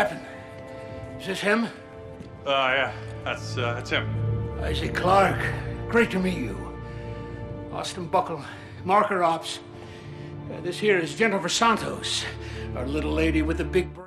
Captain, is this him? Uh, yeah, that's, uh, that's him. Isaac Clarke, Great to meet you. Austin Buckell, Marker Ops. Uh, this here is Jennifer Santos, our little lady with the big brain.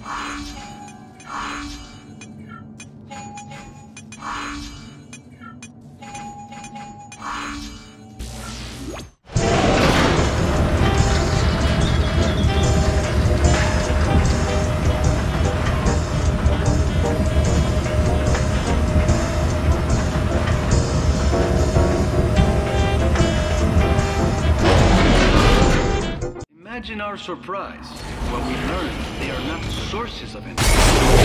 Imagine our surprise when we learned they are not sources of information.